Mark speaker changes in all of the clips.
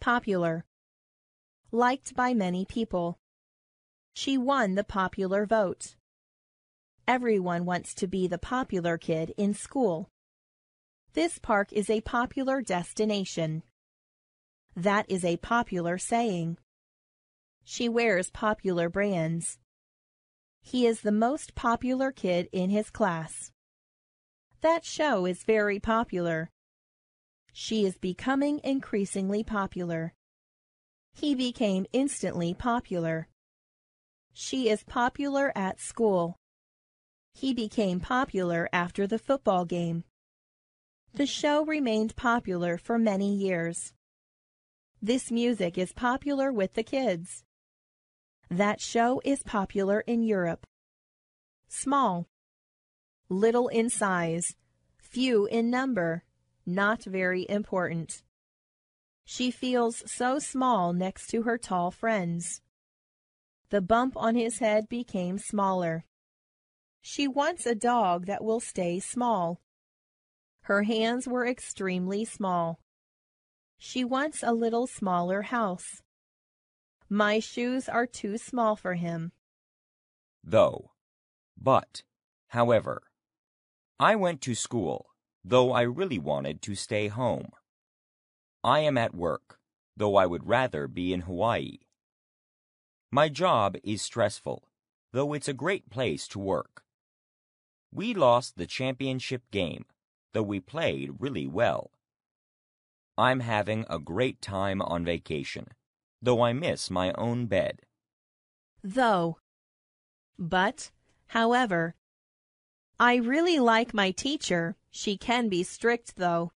Speaker 1: Popular. Liked by many people. She won the popular vote. Everyone wants to be the popular kid in school. This park is a popular destination. That is a popular saying. She wears popular brands. He is the most popular kid in his class. That show is very popular. She is becoming increasingly popular. He became instantly popular. She is popular at school. He became popular after the football game. The show remained popular for many years. This music is popular with the kids. That show is popular in Europe. Small. Little in size. Few in number. Not very important. She feels so small next to her tall friends. The bump on his head became smaller. She wants a dog that will stay small. Her hands were extremely small. She wants a little smaller house. My shoes are too small for him.
Speaker 2: Though. But. However. I went to school, though I really wanted to stay home. I am at work, though I would rather be in Hawaii. My job is stressful, though it's a great place to work. We lost the championship game, though we played really well. I'm having a great time on vacation, though I miss my own bed.
Speaker 1: Though. But, however. I really like my teacher. She can be strict, though.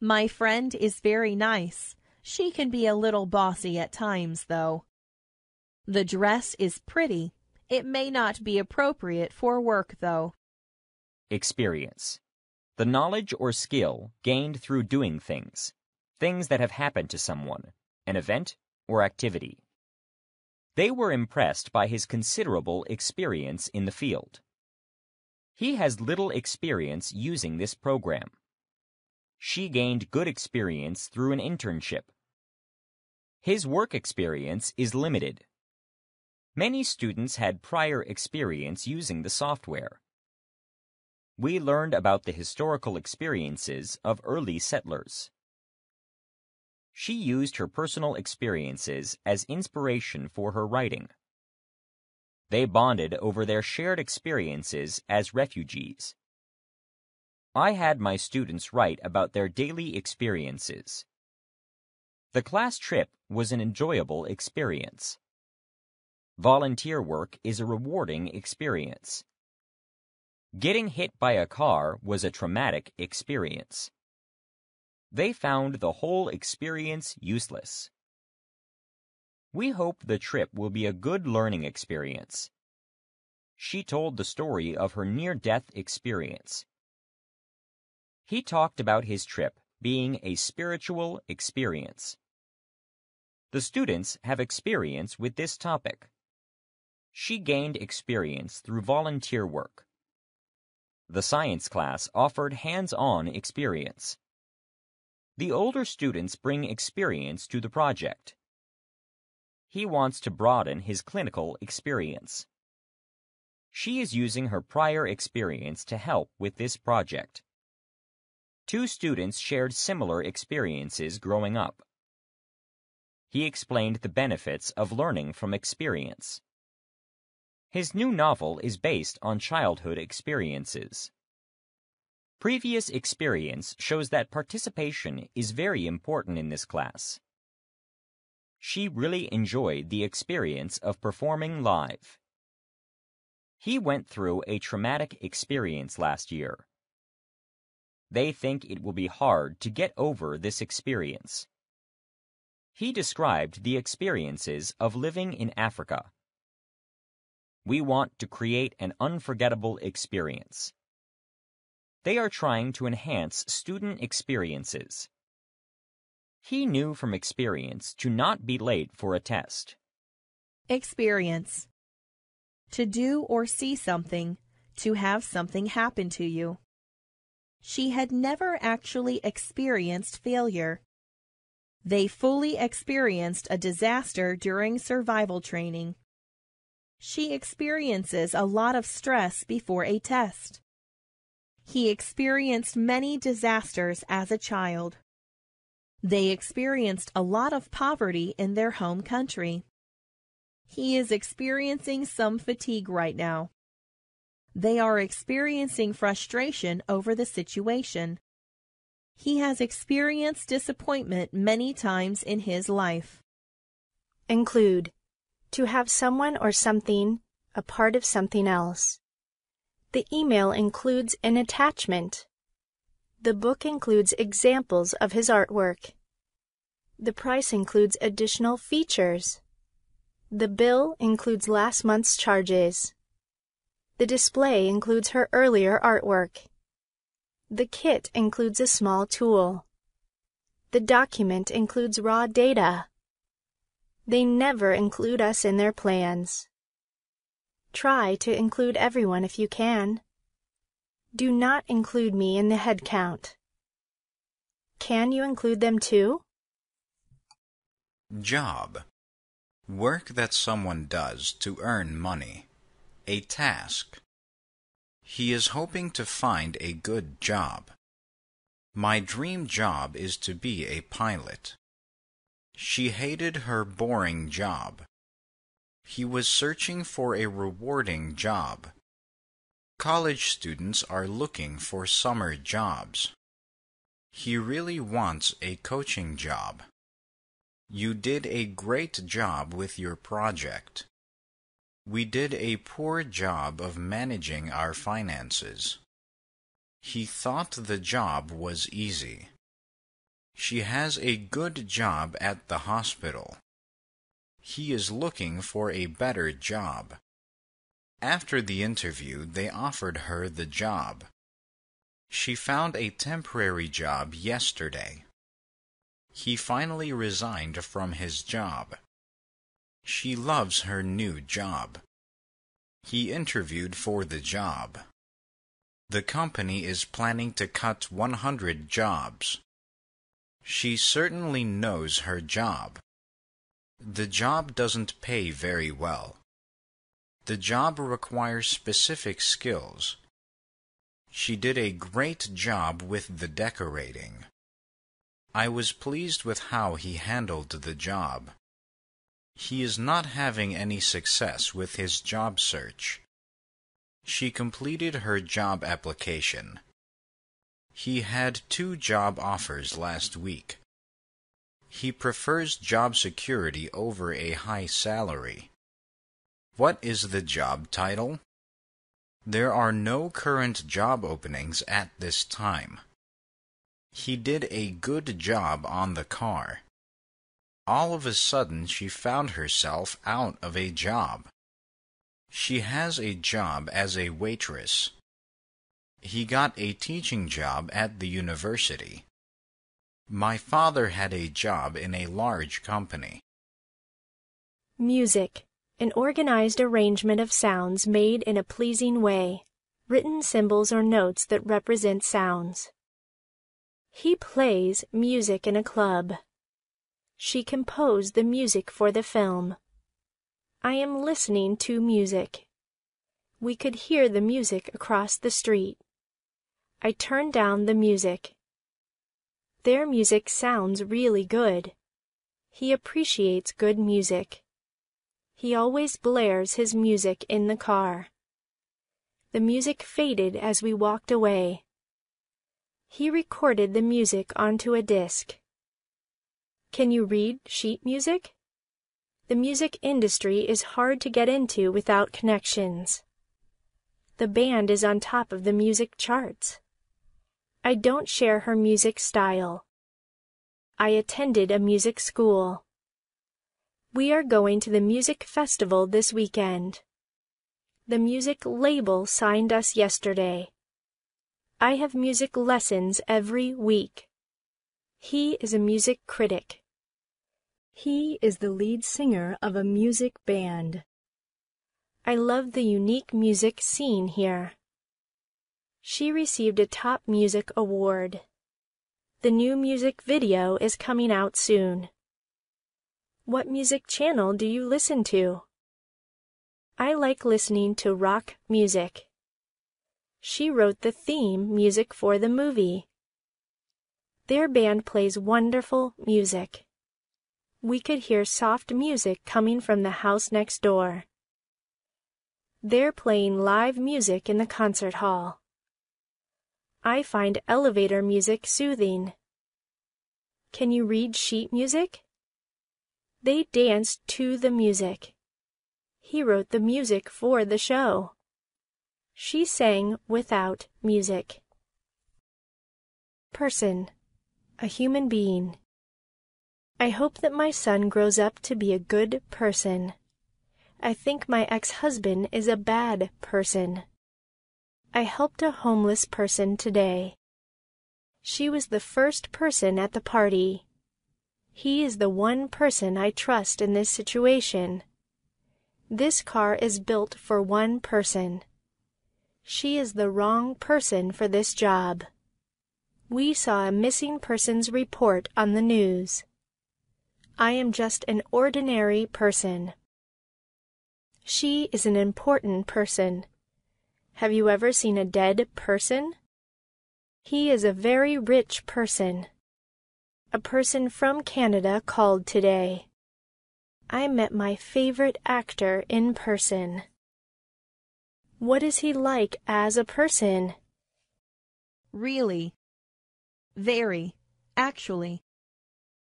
Speaker 1: My friend is very nice. She can be a little bossy at times, though. The dress is pretty. It may not be appropriate for work, though.
Speaker 2: Experience the knowledge or skill gained through doing things, things that have happened to someone, an event or activity. They were impressed by his considerable experience in the field. He has little experience using this program. She gained good experience through an internship. His work experience is limited. Many students had prior experience using the software we learned about the historical experiences of early settlers. She used her personal experiences as inspiration for her writing. They bonded over their shared experiences as refugees. I had my students write about their daily experiences. The class trip was an enjoyable experience. Volunteer work is a rewarding experience. Getting hit by a car was a traumatic experience. They found the whole experience useless. We hope the trip will be a good learning experience. She told the story of her near death experience. He talked about his trip being a spiritual experience. The students have experience with this topic. She gained experience through volunteer work. The science class offered hands-on experience. The older students bring experience to the project. He wants to broaden his clinical experience. She is using her prior experience to help with this project. Two students shared similar experiences growing up. He explained the benefits of learning from experience. His new novel is based on childhood experiences. Previous experience shows that participation is very important in this class. She really enjoyed the experience of performing live. He went through a traumatic experience last year. They think it will be hard to get over this experience. He described the experiences of living in Africa. We want to create an unforgettable experience. They are trying to enhance student experiences. He knew from experience to not be late for a test.
Speaker 1: Experience. To do or see something, to have something happen to you. She had never actually experienced failure. They fully experienced a disaster during survival training. She experiences a lot of stress before a test. He experienced many disasters as a child. They experienced a lot of poverty in their home country. He is experiencing some fatigue right now. They are experiencing frustration over the situation. He has experienced disappointment many times in his life.
Speaker 3: Include to have someone or something a part of something else. The email includes an attachment. The book includes examples of his artwork. The price includes additional features. The bill includes last month's charges. The display includes her earlier artwork. The kit includes a small tool. The document includes raw data. They never include us in their plans. Try to include everyone if you can. Do not include me in the head count. Can you include them too?
Speaker 4: Job. Work that someone does to earn money. A task. He is hoping to find a good job. My dream job is to be a pilot. She hated her boring job. He was searching for a rewarding job. College students are looking for summer jobs. He really wants a coaching job. You did a great job with your project. We did a poor job of managing our finances. He thought the job was easy. She has a good job at the hospital. He is looking for a better job. After the interview, they offered her the job. She found a temporary job yesterday. He finally resigned from his job. She loves her new job. He interviewed for the job. The company is planning to cut 100 jobs. She certainly knows her job. The job doesn't pay very well. The job requires specific skills. She did a great job with the decorating. I was pleased with how he handled the job. He is not having any success with his job search. She completed her job application. He had two job offers last week. He prefers job security over a high salary. What is the job title? There are no current job openings at this time. He did a good job on the car all of a sudden she found herself out of a job. She has a job as a waitress. He got a teaching job at the university. My father had a job in a large company.
Speaker 3: Music. An organized arrangement of sounds made in a pleasing way. Written symbols or notes that represent sounds. He plays music in a club. She composed the music for the film. I am listening to music. We could hear the music across the street. I turned down the music. Their music sounds really good. He appreciates good music. He always blares his music in the car. The music faded as we walked away. He recorded the music onto a disc. Can you read sheet music? The music industry is hard to get into without connections. The band is on top of the music charts. I don't share her music style. I attended a music school. We are going to the music festival this weekend. The music label signed us yesterday. I have music lessons every week. He is a music critic. He is the lead singer of a music band. I love the unique music scene here. She received a top music award. The new music video is coming out soon. What music channel do you listen to? I like listening to rock music. She wrote the theme music for the movie. Their band plays wonderful music. We could hear soft music coming from the house next door. They're playing live music in the concert hall. I find elevator music soothing. Can you read sheet music? They danced to the music. He wrote the music for the show. She sang without music. Person. A human being. I hope that my son grows up to be a good person. I think my ex-husband is a bad person. I helped a homeless person today. She was the first person at the party. He is the one person I trust in this situation. This car is built for one person. She is the wrong person for this job. We saw a missing persons report on the news. I am just an ordinary person. She is an important person. Have you ever seen a dead person? He is a very rich person. A person from Canada called today. I met my favorite actor in person. What is he like as a person?
Speaker 1: Really. Very. Actually.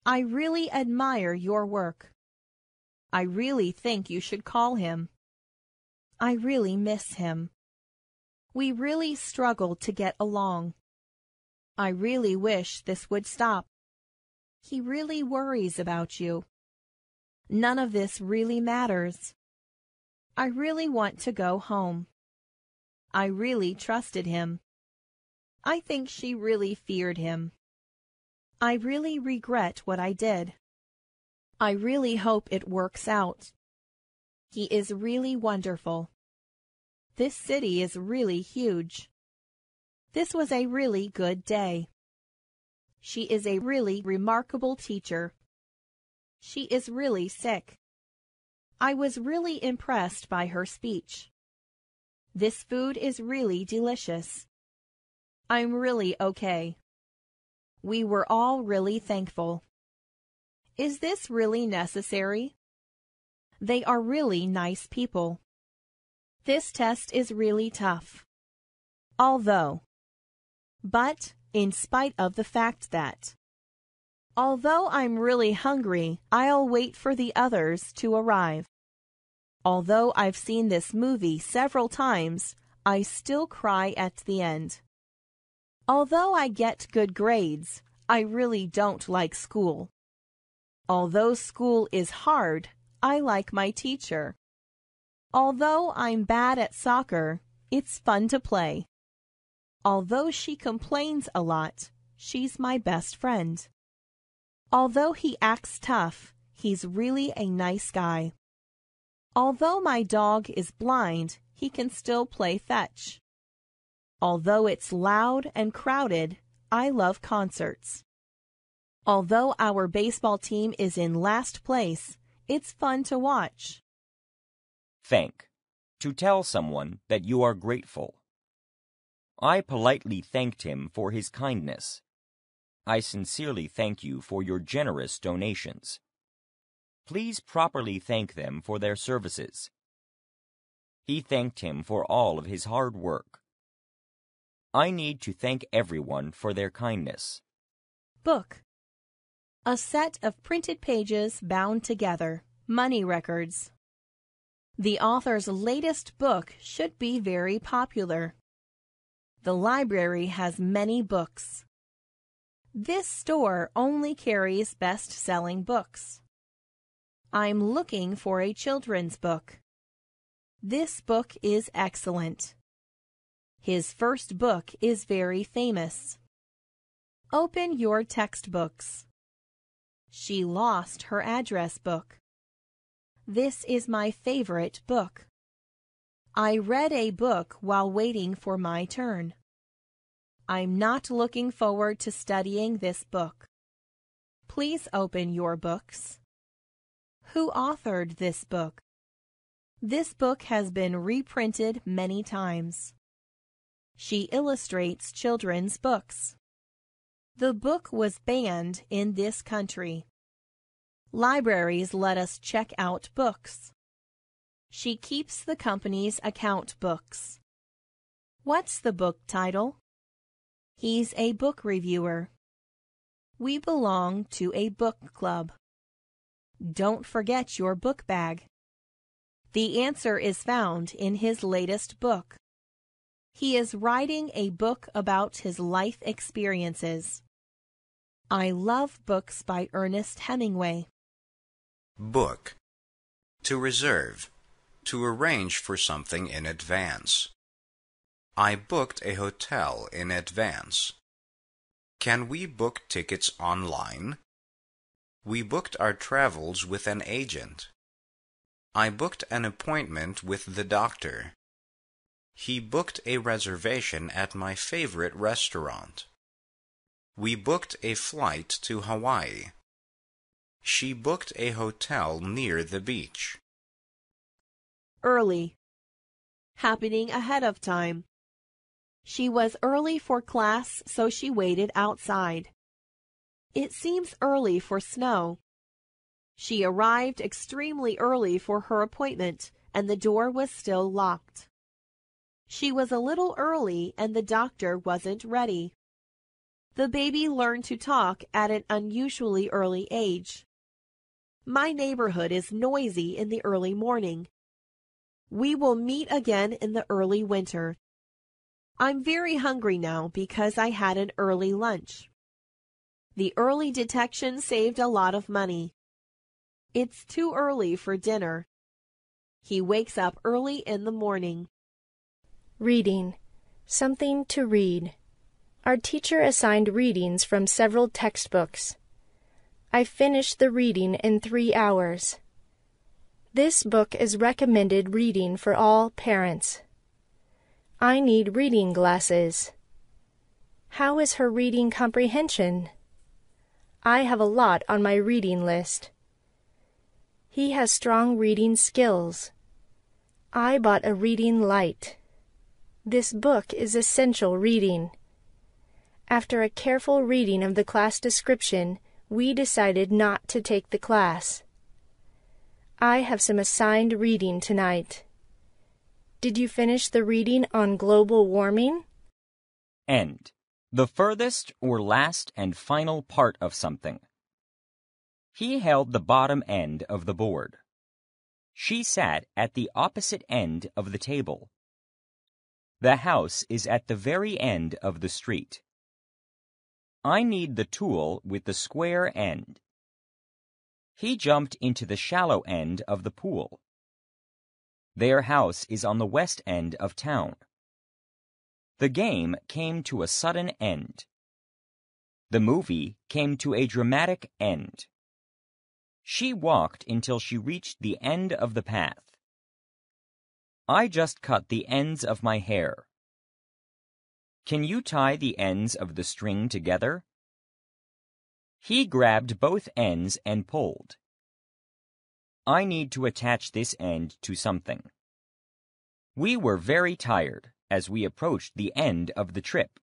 Speaker 1: I really admire your work. I really think you should call him. I really miss him. We really struggle to get along. I really wish this would stop. He really worries about you. None of this really matters. I really want to go home. I really trusted him. I think she really feared him. I really regret what I did. I really hope it works out. He is really wonderful. This city is really huge. This was a really good day. She is a really remarkable teacher. She is really sick. I was really impressed by her speech. This food is really delicious. I'm really okay. We were all really thankful. Is this really necessary? They are really nice people. This test is really tough. Although, but in spite of the fact that Although I'm really hungry, I'll wait for the others to arrive. Although I've seen this movie several times, I still cry at the end. Although I get good grades, I really don't like school. Although school is hard, I like my teacher. Although I'm bad at soccer, it's fun to play. Although she complains a lot, she's my best friend. Although he acts tough, he's really a nice guy. Although my dog is blind, he can still play fetch. Although it's loud and crowded, I love concerts. Although our baseball team is in last place, it's fun to watch.
Speaker 2: Thank. To tell someone that you are grateful. I politely thanked him for his kindness. I sincerely thank you for your generous donations. Please properly thank them for their services. He thanked him for all of his hard work. I need to thank everyone for their kindness.
Speaker 1: Book. A set of printed pages bound together. Money records. The author's latest book should be very popular. The library has many books. This store only carries best-selling books. I'm looking for a children's book. This book is excellent. His first book is very famous. Open your textbooks. She lost her address book. This is my favorite book. I read a book while waiting for my turn. I'm not looking forward to studying this book. Please open your books. Who authored this book? This book has been reprinted many times. She illustrates children's books. The book was banned in this country. Libraries let us check out books. She keeps the company's account books. What's the book title? He's a book reviewer. We belong to a book club. Don't forget your book bag. The answer is found in his latest book. He is writing a book about his life experiences. I love books by Ernest Hemingway.
Speaker 4: Book. To reserve. To arrange for something in advance. I booked a hotel in advance. Can we book tickets online? We booked our travels with an agent. I booked an appointment with the doctor. He booked a reservation at my favorite restaurant. We booked a flight to Hawaii. She booked a hotel near the beach.
Speaker 1: Early. Happening ahead of time. She was early for class, so she waited outside. It seems early for snow. She arrived extremely early for her appointment, and the door was still locked. She was a little early, and the doctor wasn't ready. The baby learned to talk at an unusually early age. My neighborhood is noisy in the early morning. We will meet again in the early winter. I'm very hungry now because I had an early lunch. The early detection saved a lot of money. It's too early for dinner. He wakes up early in the morning.
Speaker 3: Reading. Something to read. Our teacher assigned readings from several textbooks. I finished the reading in three hours. This book is recommended reading for all parents. I need reading glasses. How is her reading comprehension? I have a lot on my reading list. He has strong reading skills. I bought a reading light. This book is essential reading. After a careful reading of the class description, we decided not to take the class. I have some assigned reading tonight. Did you finish the reading on global warming?
Speaker 2: End the furthest or last and final part of something. He held the bottom end of the board. She sat at the opposite end of the table. The house is at the very end of the street. I need the tool with the square end. He jumped into the shallow end of the pool. Their house is on the west end of town. The game came to a sudden end. The movie came to a dramatic end. She walked until she reached the end of the path. I just cut the ends of my hair. Can you tie the ends of the string together? He grabbed both ends and pulled. I need to attach this end to something. We were very tired as we approached the end of the trip.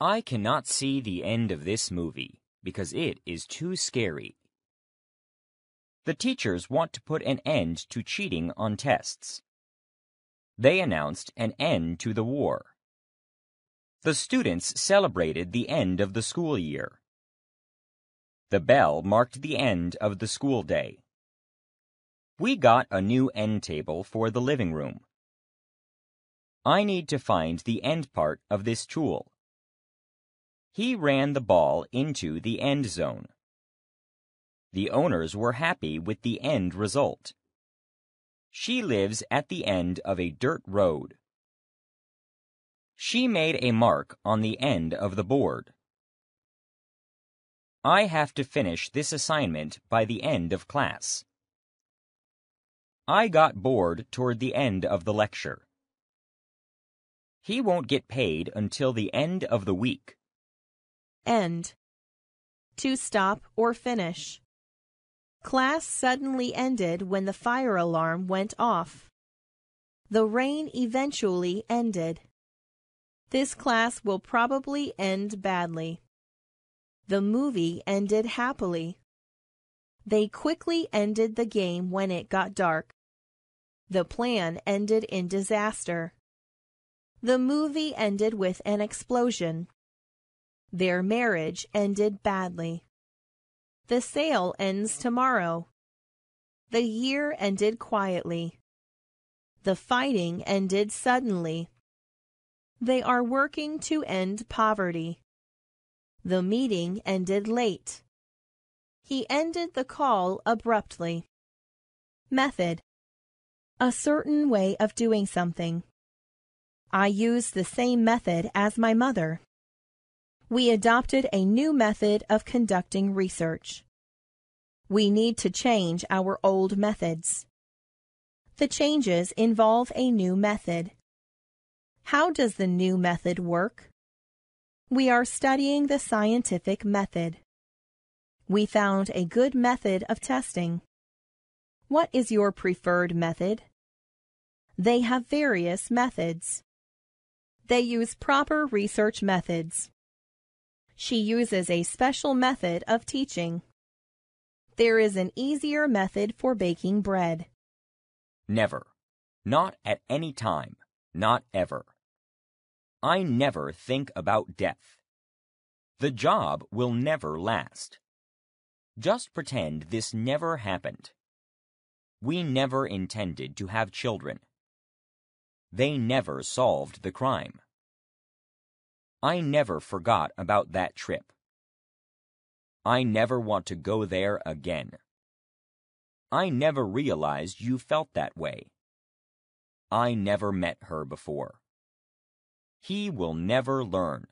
Speaker 2: I cannot see the end of this movie because it is too scary. The teachers want to put an end to cheating on tests. They announced an end to the war. The students celebrated the end of the school year. The bell marked the end of the school day. We got a new end table for the living room. I need to find the end part of this tool. He ran the ball into the end zone. The owners were happy with the end result. She lives at the end of a dirt road. She made a mark on the end of the board. I have to finish this assignment by the end of class. I got bored toward the end of the lecture. He won't get paid until the end of the week.
Speaker 1: End. To stop or finish. Class suddenly ended when the fire alarm went off. The rain eventually ended. This class will probably end badly. The movie ended happily. They quickly ended the game when it got dark. The plan ended in disaster. The movie ended with an explosion. Their marriage ended badly. The sale ends tomorrow. The year ended quietly. The fighting ended suddenly. They are working to end poverty. The meeting ended late. He ended the call abruptly. Method A certain way of doing something. I used the same method as my mother. We adopted a new method of conducting research. We need to change our old methods. The changes involve a new method. How does the new method work? We are studying the scientific method. We found a good method of testing. What is your preferred method? They have various methods. They use proper research methods. She uses a special method of teaching. There is an easier method for baking bread.
Speaker 2: Never. Not at any time. Not ever. I never think about death. The job will never last. Just pretend this never happened. We never intended to have children. They never solved the crime. I never forgot about that trip. I never want to go there again. I never realized you felt that way. I never met her before. He will never learn.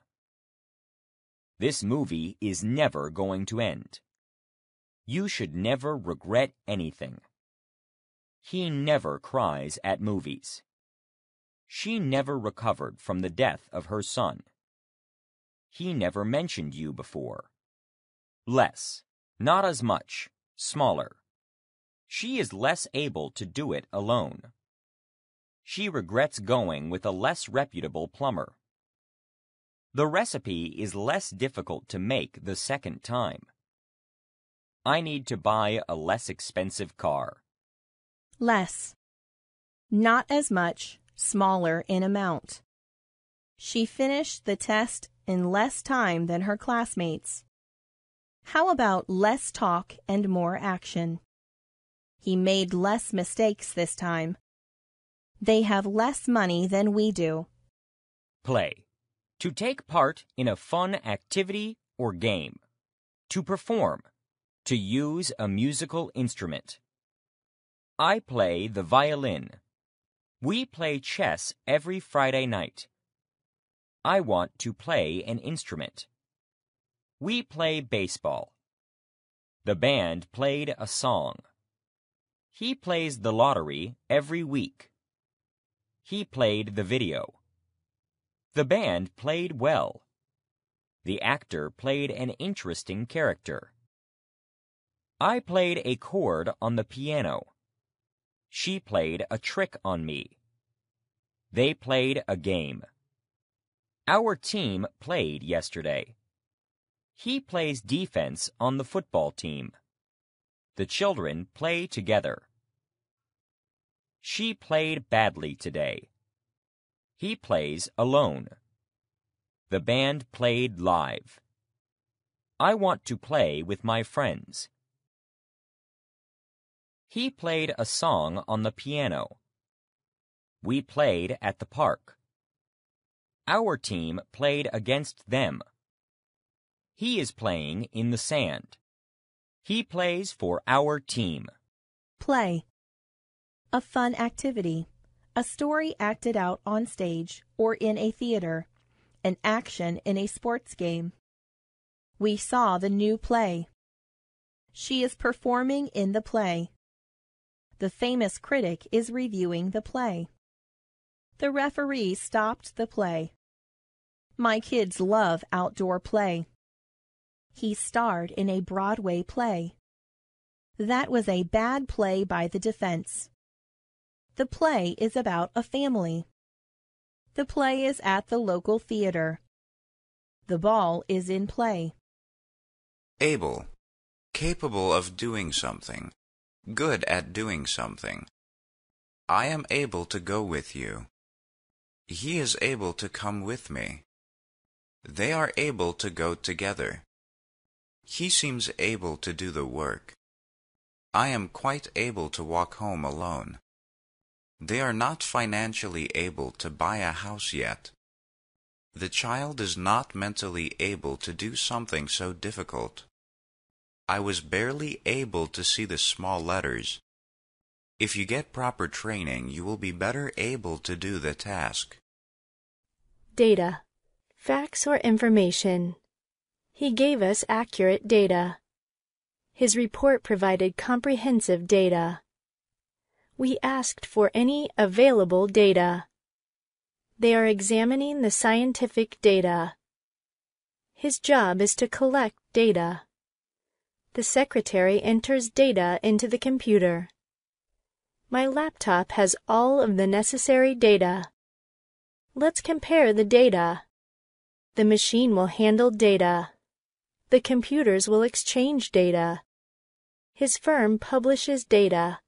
Speaker 2: This movie is never going to end. You should never regret anything. He never cries at movies. She never recovered from the death of her son. He never mentioned you before. Less, not as much, smaller. She is less able to do it alone. She regrets going with a less reputable plumber. The recipe is less difficult to make the second time. I need to buy a less expensive car.
Speaker 1: Less. Not as much, smaller in amount. She finished the test in less time than her classmates. How about less talk and more action? He made less mistakes this time. They have less money than we do.
Speaker 2: Play. To take part in a fun activity or game. To perform. To use a musical instrument. I play the violin. We play chess every Friday night. I want to play an instrument. We play baseball. The band played a song. He plays the lottery every week. He played the video. The band played well. The actor played an interesting character. I played a chord on the piano. She played a trick on me. They played a game. Our team played yesterday. He plays defense on the football team. The children play together. She played badly today. He plays alone. The band played live. I want to play with my friends. He played a song on the piano. We played at the park. Our team played against them. He is playing in the sand. He plays for our team.
Speaker 1: Play. A fun activity. A story acted out on stage or in a theater. An action in a sports game. We saw the new play. She is performing in the play. The famous critic is reviewing the play. The referee stopped the play. My kids love outdoor play. He starred in a Broadway play. That was a bad play by the defense. The play is about a family. The play is at the local theater. The ball is in play.
Speaker 4: Able. Capable of doing something. Good at doing something. I am able to go with you. He is able to come with me. They are able to go together. He seems able to do the work. I am quite able to walk home alone. They are not financially able to buy a house yet. The child is not mentally able to do something so difficult. I was barely able to see the small letters. If you get proper training, you will be better able to do the task.
Speaker 3: Data. Facts or information. He gave us accurate data. His report provided comprehensive data. We asked for any available data. They are examining the scientific data. His job is to collect data. The secretary enters data into the computer. My laptop has all of the necessary data. Let's compare the data. The machine will handle data. The computers will exchange data. His firm publishes data.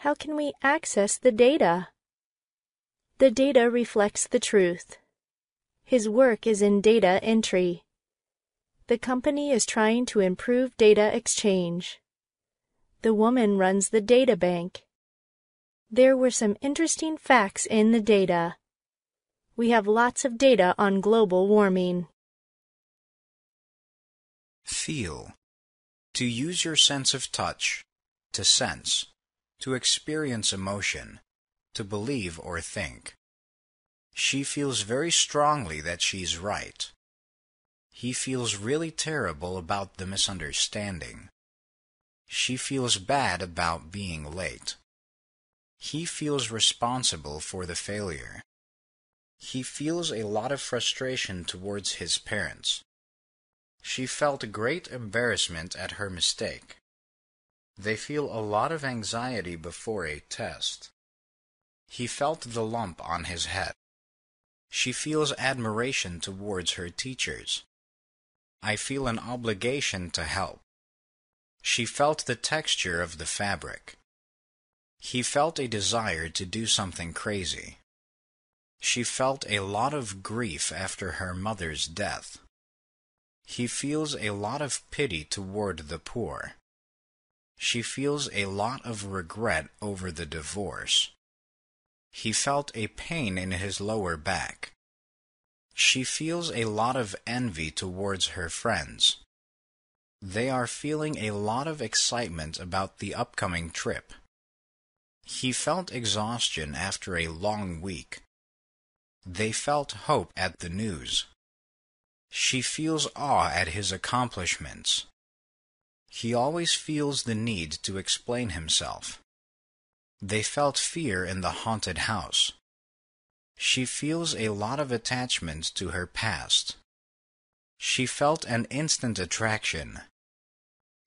Speaker 3: How can we access the data? The data reflects the truth. His work is in data entry. The company is trying to improve data exchange. The woman runs the data bank. There were some interesting facts in the data. We have lots of data on global warming.
Speaker 4: Feel. To use your sense of touch. To sense. To experience emotion. To believe or think. She feels very strongly that she's right. He feels really terrible about the misunderstanding. She feels bad about being late. He feels responsible for the failure. He feels a lot of frustration towards his parents. She felt great embarrassment at her mistake. They feel a lot of anxiety before a test. He felt the lump on his head. She feels admiration towards her teachers. I feel an obligation to help. She felt the texture of the fabric. He felt a desire to do something crazy. She felt a lot of grief after her mother's death. He feels a lot of pity toward the poor. She feels a lot of regret over the divorce. He felt a pain in his lower back. She feels a lot of envy towards her friends. They are feeling a lot of excitement about the upcoming trip. He felt exhaustion after a long week. They felt hope at the news. She feels awe at his accomplishments. He always feels the need to explain himself. They felt fear in the haunted house. She feels a lot of attachment to her past. She felt an instant attraction.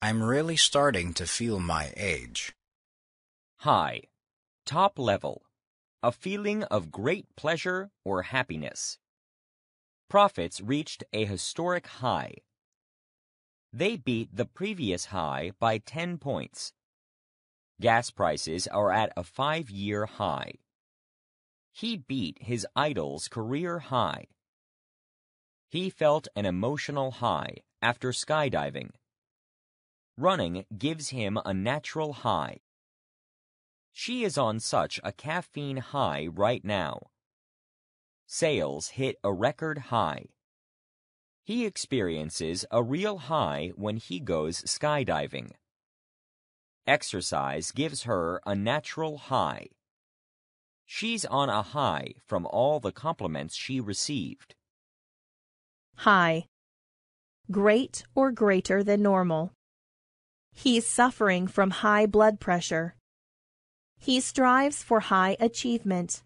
Speaker 4: I'm really starting to feel my age.
Speaker 2: High. Top level. A feeling of great pleasure or happiness. Profits reached a historic high. They beat the previous high by 10 points. Gas prices are at a five year high. He beat his idol's career high. He felt an emotional high after skydiving. Running gives him a natural high. She is on such a caffeine high right now. Sales hit a record high. He experiences a real high when he goes skydiving. Exercise gives her a natural high. She's on a high from all the compliments she received.
Speaker 1: High. Great or greater than normal. He's suffering from high blood pressure. He strives for high achievement.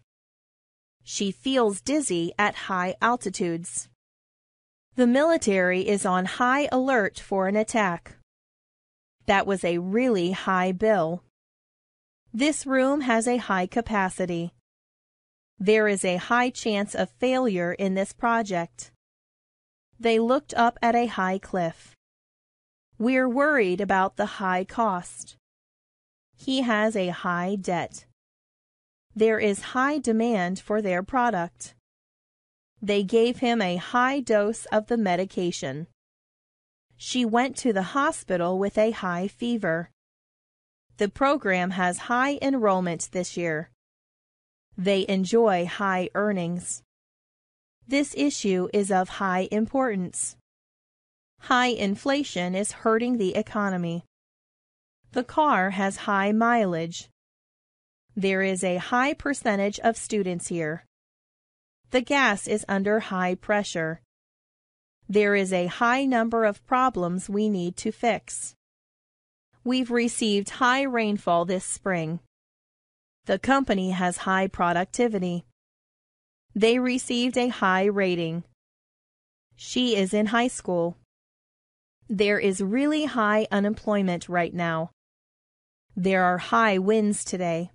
Speaker 1: She feels dizzy at high altitudes. The military is on high alert for an attack. That was a really high bill. This room has a high capacity. There is a high chance of failure in this project. They looked up at a high cliff. We're worried about the high cost. He has a high debt. There is high demand for their product. They gave him a high dose of the medication. She went to the hospital with a high fever. The program has high enrollment this year. They enjoy high earnings. This issue is of high importance. High inflation is hurting the economy. The car has high mileage. There is a high percentage of students here. The gas is under high pressure. There is a high number of problems we need to fix. We've received high rainfall this spring. The company has high productivity. They received a high rating. She is in high school. There is really high unemployment right now. There are high winds today.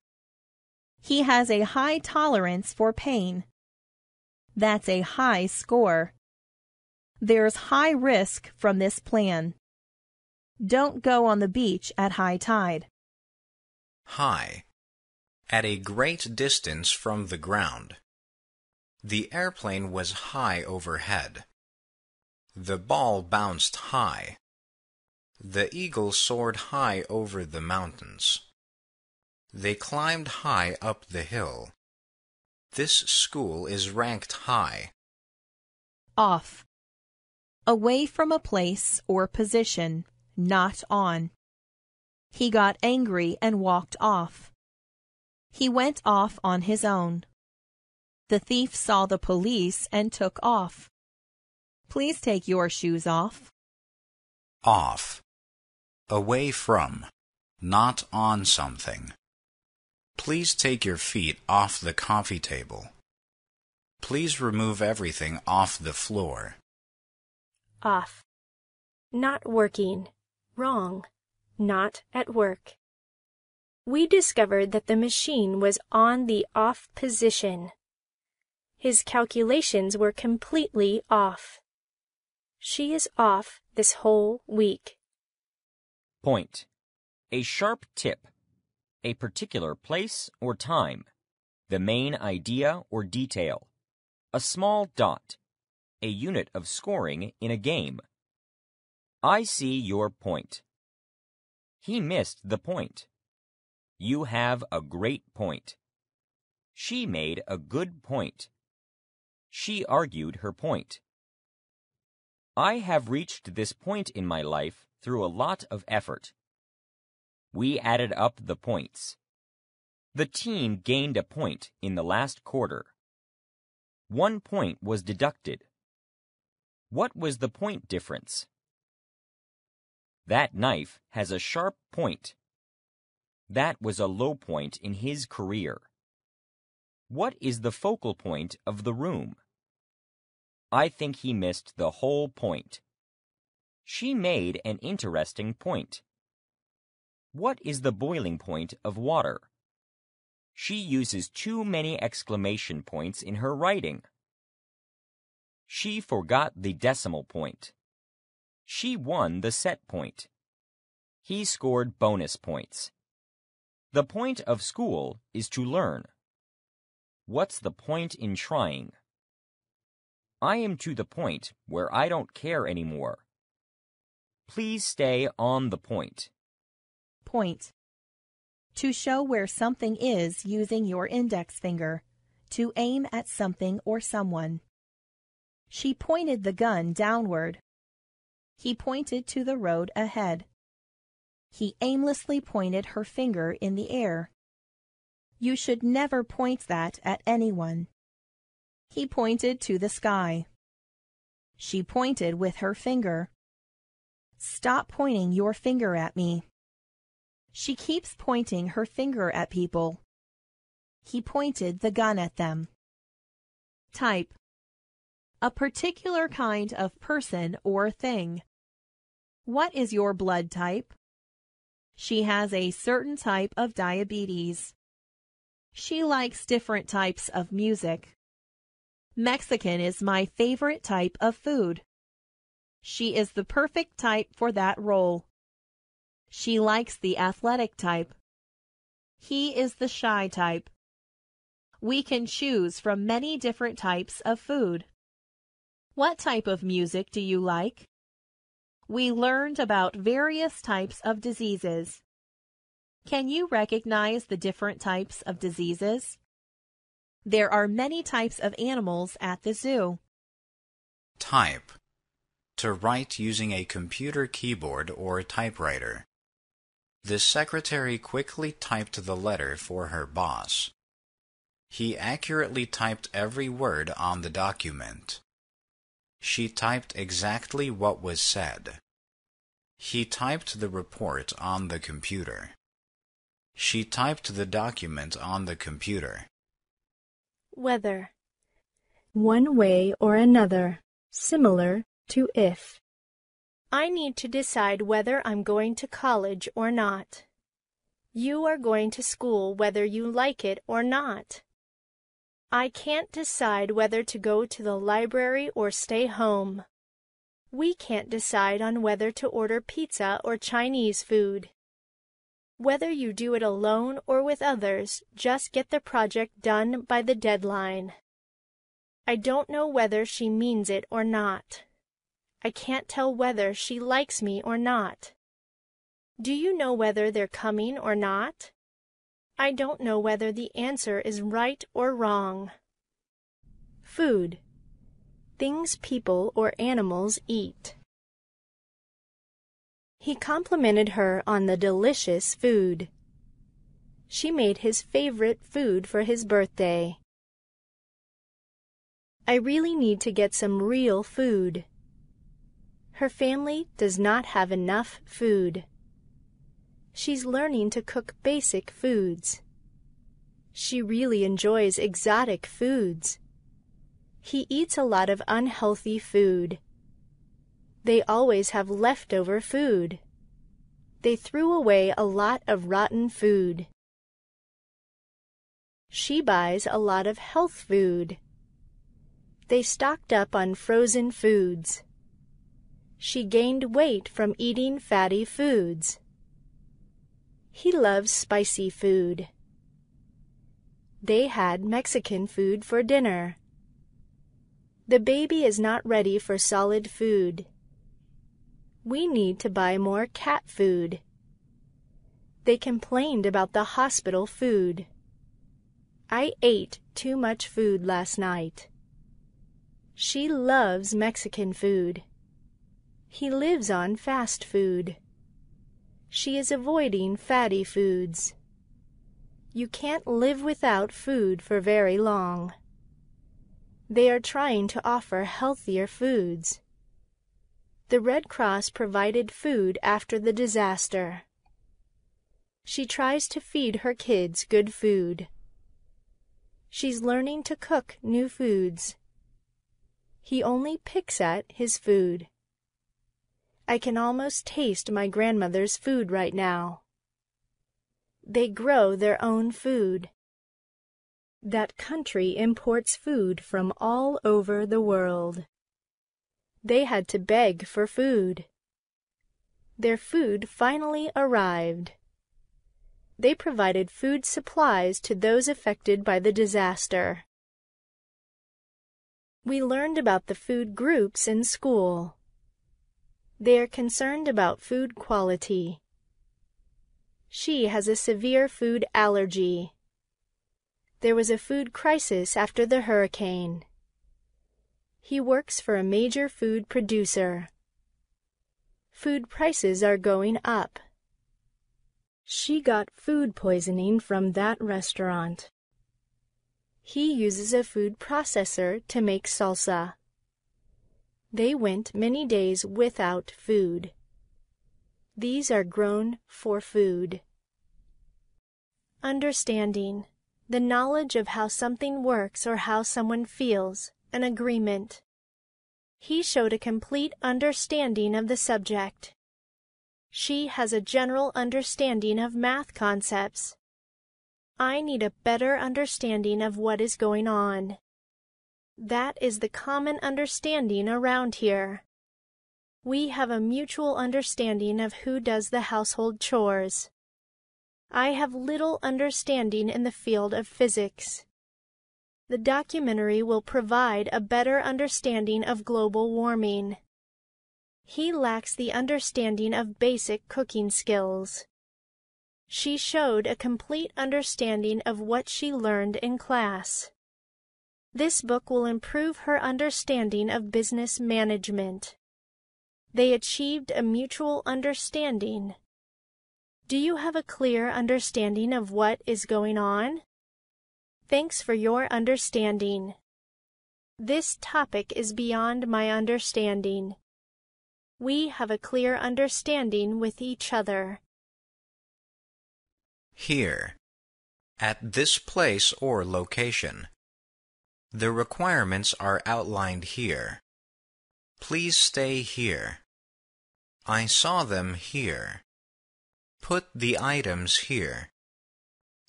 Speaker 1: He has a high tolerance for pain. That's a high score. There's high risk from this plan. Don't go on the beach at high tide.
Speaker 4: High. At a great distance from the ground. The airplane was high overhead. The ball bounced high. The eagle soared high over the mountains. They climbed high up the hill. This school is ranked high.
Speaker 1: Off. Away from a place or position not on. He got angry and walked off. He went off on his own. The thief saw the police and took off. Please take your shoes off.
Speaker 4: Off. Away from. Not on something. Please take your feet off the coffee table. Please remove everything off the floor.
Speaker 3: Off. Not working wrong, not at work. We discovered that the machine was on the off position. His calculations were completely off. She is off this whole week.
Speaker 2: Point. A sharp tip. A particular place or time. The main idea or detail. A small dot. A unit of scoring in a game. I see your point. He missed the point. You have a great point. She made a good point. She argued her point. I have reached this point in my life through a lot of effort. We added up the points. The team gained a point in the last quarter. One point was deducted. What was the point difference? That knife has a sharp point. That was a low point in his career. What is the focal point of the room? I think he missed the whole point. She made an interesting point. What is the boiling point of water? She uses too many exclamation points in her writing. She forgot the decimal point. She won the set point. He scored bonus points. The point of school is to learn. What's the point in trying? I am to the point where I don't care anymore. Please stay on the point.
Speaker 1: Point. To show where something is using your index finger. To aim at something or someone. She pointed the gun downward. He pointed to the road ahead. He aimlessly pointed her finger in the air. You should never point that at anyone. He pointed to the sky. She pointed with her finger. Stop pointing your finger at me. She keeps pointing her finger at people. He pointed the gun at them. Type. A particular kind of person or thing. What is your blood type? She has a certain type of diabetes. She likes different types of music. Mexican is my favorite type of food. She is the perfect type for that role. She likes the athletic type. He is the shy type. We can choose from many different types of food. What type of music do you like? We learned about various types of diseases. Can you recognize the different types of diseases? There are many types of animals at the zoo.
Speaker 4: Type. To write using a computer keyboard or typewriter. The secretary quickly typed the letter for her boss. He accurately typed every word on the document. She typed exactly what was said. He typed the report on the computer. She typed the document on the computer.
Speaker 3: Whether. One way or another, similar to if. I need to decide whether I'm going to college or not. You are going to school whether you like it or not. I can't decide whether to go to the library or stay home. We can't decide on whether to order pizza or Chinese food. Whether you do it alone or with others, just get the project done by the deadline. I don't know whether she means it or not. I can't tell whether she likes me or not. Do you know whether they're coming or not? I don't know whether the answer is right or wrong. Food. Things people or animals eat. He complimented her on the delicious food. She made his favorite food for his birthday. I really need to get some real food. Her family does not have enough food. She's learning to cook basic foods. She really enjoys exotic foods. He eats a lot of unhealthy food. They always have leftover food. They threw away a lot of rotten food. She buys a lot of health food. They stocked up on frozen foods. She gained weight from eating fatty foods. He loves spicy food. They had Mexican food for dinner. The baby is not ready for solid food. We need to buy more cat food. They complained about the hospital food. I ate too much food last night. She loves Mexican food. He lives on fast food. She is avoiding fatty foods. You can't live without food for very long. They are trying to offer healthier foods. The Red Cross provided food after the disaster. She tries to feed her kids good food. She's learning to cook new foods. He only picks at his food. I can almost taste my grandmother's food right now. They grow their own food. That country imports food from all over the world. They had to beg for food. Their food finally arrived. They provided food supplies to those affected by the disaster. We learned about the food groups in school. They are concerned about food quality. She has a severe food allergy. There was a food crisis after the hurricane. He works for a major food producer. Food prices are going up. She got food poisoning from that restaurant. He uses a food processor to make salsa. They went many days without food. These are grown for food. Understanding. the knowledge of how something works or how someone feels, an agreement. He showed a complete understanding of the subject. She has a general understanding of math concepts. I need a better understanding of what is going on. That is the common understanding around here. We have a mutual understanding of who does the household chores. I have little understanding in the field of physics. The documentary will provide a better understanding of global warming. He lacks the understanding of basic cooking skills. She showed a complete understanding of what she learned in class. This book will improve her understanding of business management. They achieved a mutual understanding. Do you have a clear understanding of what is going on? Thanks for your understanding. This topic is beyond my understanding. We have a clear understanding with each other.
Speaker 4: Here. At this place or location. The requirements are outlined here. Please stay here. I saw them here. Put the items here.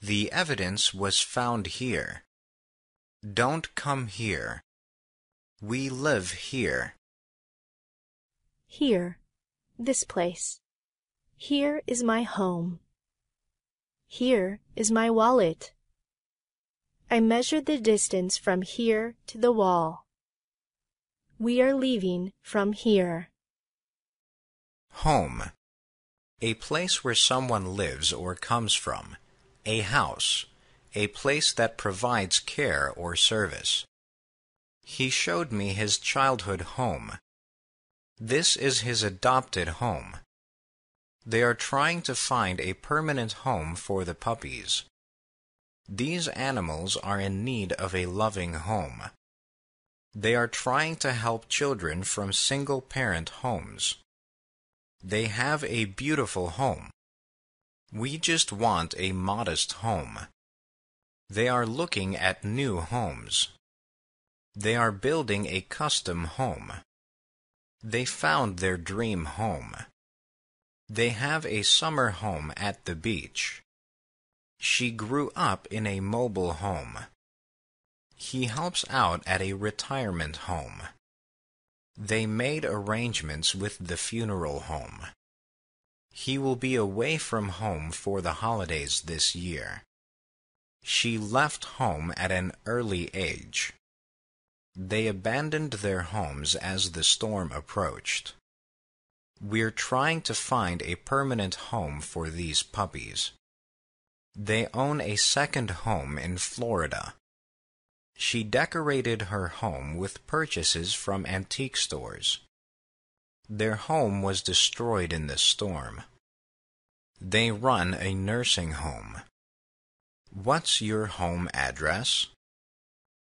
Speaker 4: The evidence was found here. Don't come here. We live here.
Speaker 3: Here, this place. Here is my home. Here is my wallet. I measured the distance from here to the wall. We are leaving from here.
Speaker 4: Home. A place where someone lives or comes from. A house. A place that provides care or service. He showed me his childhood home. This is his adopted home. They are trying to find a permanent home for the puppies. These animals are in need of a loving home. They are trying to help children from single-parent homes. They have a beautiful home. We just want a modest home. They are looking at new homes. They are building a custom home. They found their dream home. They have a summer home at the beach. She grew up in a mobile home. He helps out at a retirement home. They made arrangements with the funeral home. He will be away from home for the holidays this year. She left home at an early age. They abandoned their homes as the storm approached. We're trying to find a permanent home for these puppies. They own a second home in Florida. She decorated her home with purchases from antique stores. Their home was destroyed in the storm. They run a nursing home. What's your home address?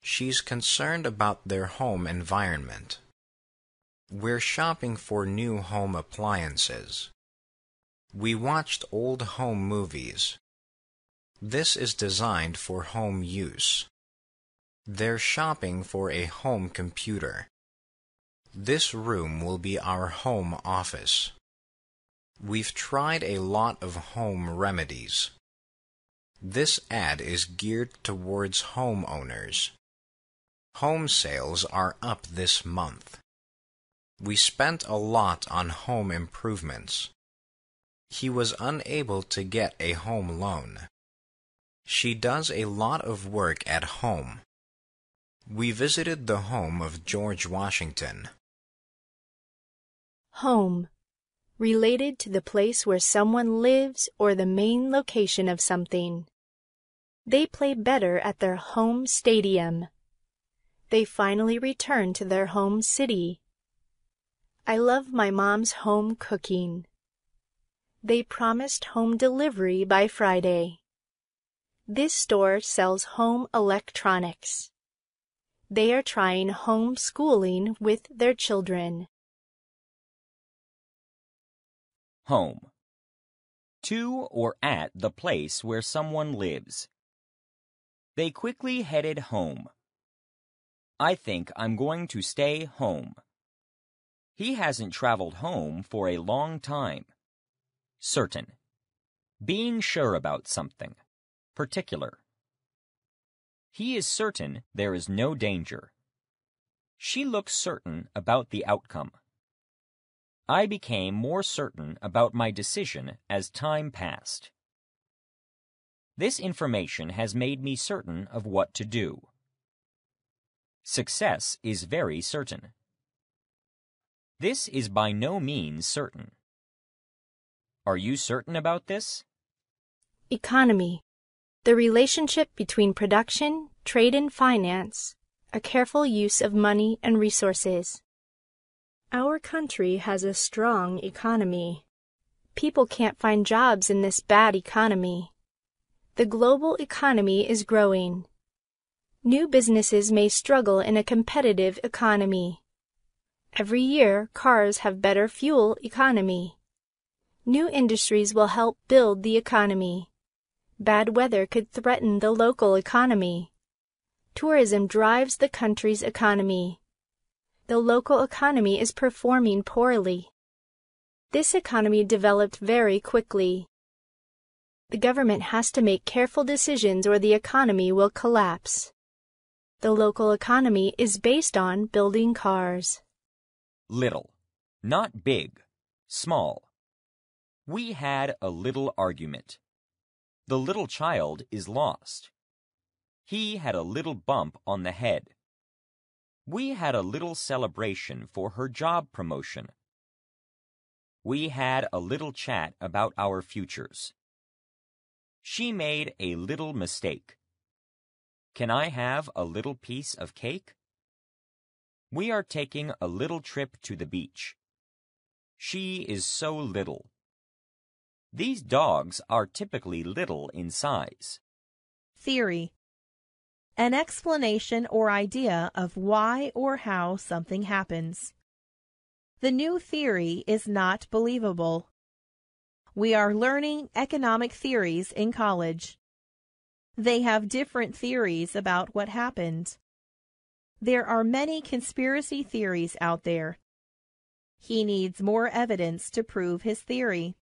Speaker 4: She's concerned about their home environment. We're shopping for new home appliances. We watched old home movies. This is designed for home use. They're shopping for a home computer. This room will be our home office. We've tried a lot of home remedies. This ad is geared towards homeowners. Home sales are up this month. We spent a lot on home improvements. He was unable to get a home loan. She does a lot of work at home. We visited the home of George Washington.
Speaker 3: Home. Related to the place where someone lives or the main location of something. They play better at their home stadium. They finally return to their home city. I love my mom's home cooking. They promised home delivery by Friday. This store sells home electronics. They are trying home schooling with their children.
Speaker 2: Home. To or at the place where someone lives. They quickly headed home. I think I'm going to stay home. He hasn't traveled home for a long time. Certain. Being sure about something. Particular. He is certain there is no danger. She looks certain about the outcome. I became more certain about my decision as time passed. This information has made me certain of what to do. Success is very certain. This is by no means certain. Are you certain about this?
Speaker 3: Economy. The relationship between production, trade, and finance, a careful use of money and resources. Our country has a strong economy. People can't find jobs in this bad economy. The global economy is growing. New businesses may struggle in a competitive economy. Every year, cars have better fuel economy. New industries will help build the economy. Bad weather could threaten the local economy. Tourism drives the country's economy. The local economy is performing poorly. This economy developed very quickly. The government has to make careful decisions or the economy will collapse. The local economy is based on building cars.
Speaker 2: Little. Not big. Small. We had a little argument. The little child is lost. He had a little bump on the head. We had a little celebration for her job promotion. We had a little chat about our futures. She made a little mistake. Can I have a little piece of cake? We are taking a little trip to the beach. She is so little. These dogs are typically little in size.
Speaker 1: Theory. An explanation or idea of why or how something happens. The new theory is not believable. We are learning economic theories in college. They have different theories about what happened. There are many conspiracy theories out there. He needs more evidence to prove his theory.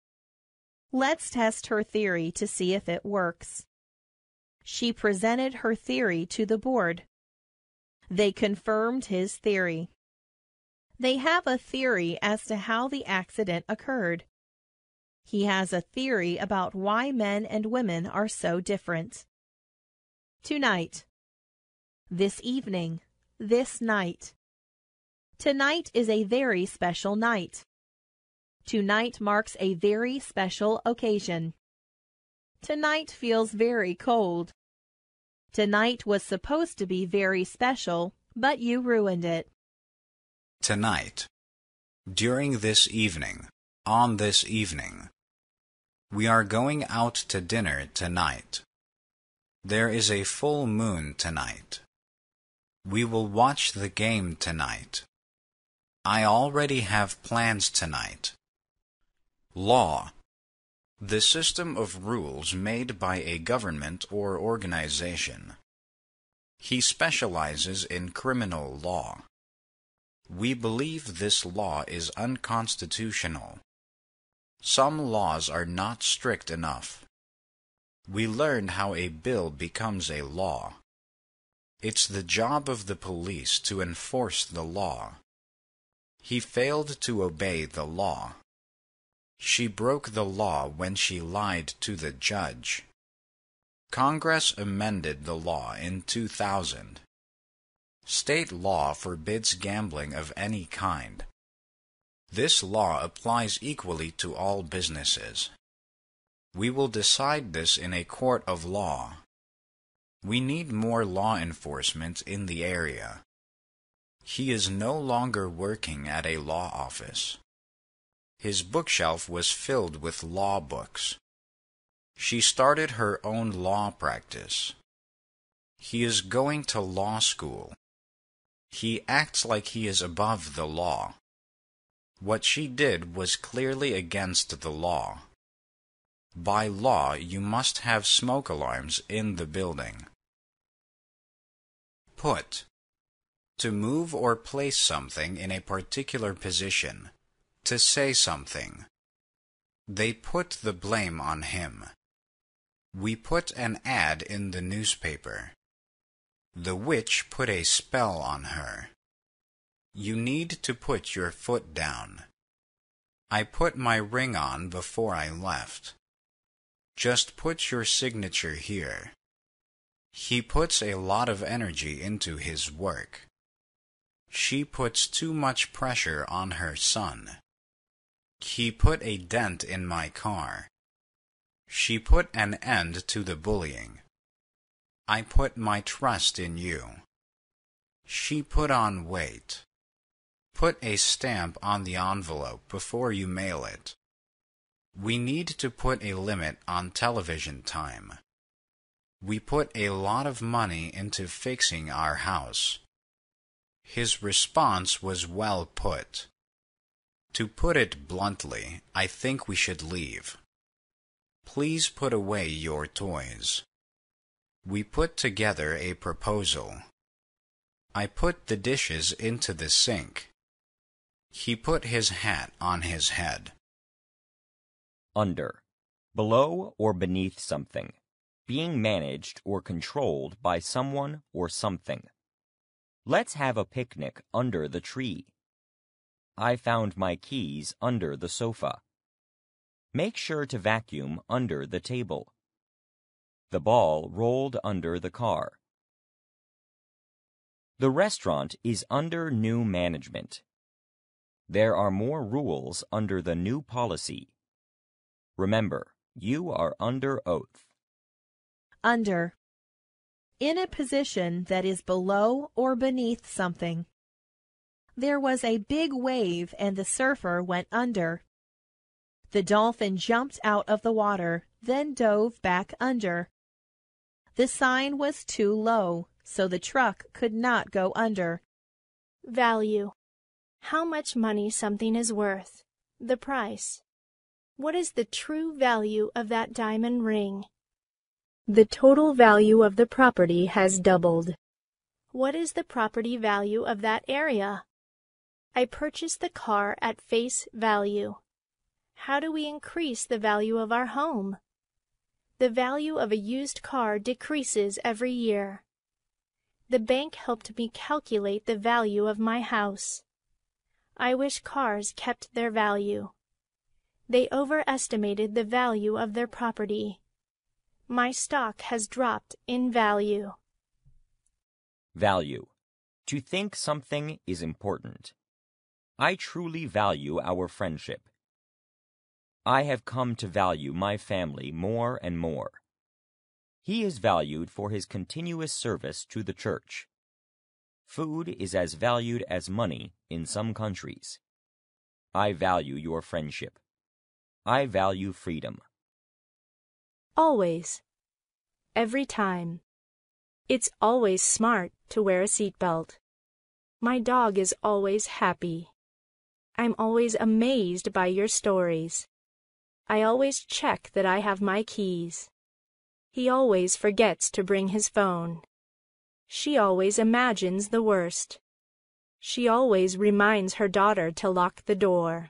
Speaker 1: Let's test her theory to see if it works. She presented her theory to the board. They confirmed his theory. They have a theory as to how the accident occurred. He has a theory about why men and women are so different. Tonight. This evening. This night. Tonight is a very special night. Tonight marks a very special occasion. Tonight feels very cold. Tonight was supposed to be very special, but you ruined it.
Speaker 4: Tonight. During this evening. On this evening. We are going out to dinner tonight. There is a full moon tonight. We will watch the game tonight. I already have plans tonight. Law. The system of rules made by a government or organization. He specializes in criminal law. We believe this law is unconstitutional. Some laws are not strict enough. We learned how a bill becomes a law. It's the job of the police to enforce the law. He failed to obey the law. She broke the law when she lied to the judge. Congress amended the law in 2000. State law forbids gambling of any kind. This law applies equally to all businesses. We will decide this in a court of law. We need more law enforcement in the area. He is no longer working at a law office. His bookshelf was filled with law books. She started her own law practice. He is going to law school. He acts like he is above the law. What she did was clearly against the law. By law, you must have smoke alarms in the building. Put. To move or place something in a particular position. To say something. They put the blame on him. We put an ad in the newspaper. The witch put a spell on her. You need to put your foot down. I put my ring on before I left. Just put your signature here. He puts a lot of energy into his work. She puts too much pressure on her son. He put a dent in my car. She put an end to the bullying. I put my trust in you. She put on weight. Put a stamp on the envelope before you mail it. We need to put a limit on television time. We put a lot of money into fixing our house. His response was well put. To put it bluntly, I think we should leave. Please put away your toys. We put together a proposal. I put the dishes into the sink. He put his hat on his head.
Speaker 2: Under. Below or beneath something. Being managed or controlled by someone or something. Let's have a picnic under the tree. I found my keys under the sofa. Make sure to vacuum under the table. The ball rolled under the car. The restaurant is under new management. There are more rules under the new policy. Remember, you are under oath.
Speaker 1: Under. In a position that is below or beneath something. There was a big wave and the surfer went under. The dolphin jumped out of the water, then dove back under. The sign was too low, so the truck could not go under.
Speaker 3: Value. How much money something is worth. The price. What is the true value of that diamond ring? The total value of the property has doubled. What is the property value of that area? I purchased the car at face value. How do we increase the value of our home? The value of a used car decreases every year. The bank helped me calculate the value of my house. I wish cars kept their value. They overestimated the value of their property. My stock has dropped in value.
Speaker 2: Value. To think something is important. I truly value our friendship. I have come to value my family more and more. He is valued for his continuous service to the church. Food is as valued as money in some countries. I value your friendship. I value freedom.
Speaker 3: Always. Every time. It's always smart to wear a seatbelt. My dog is always happy. I'm always amazed by your stories. I always check that I have my keys. He always forgets to bring his phone. She always imagines the worst. She always reminds her daughter to lock the door.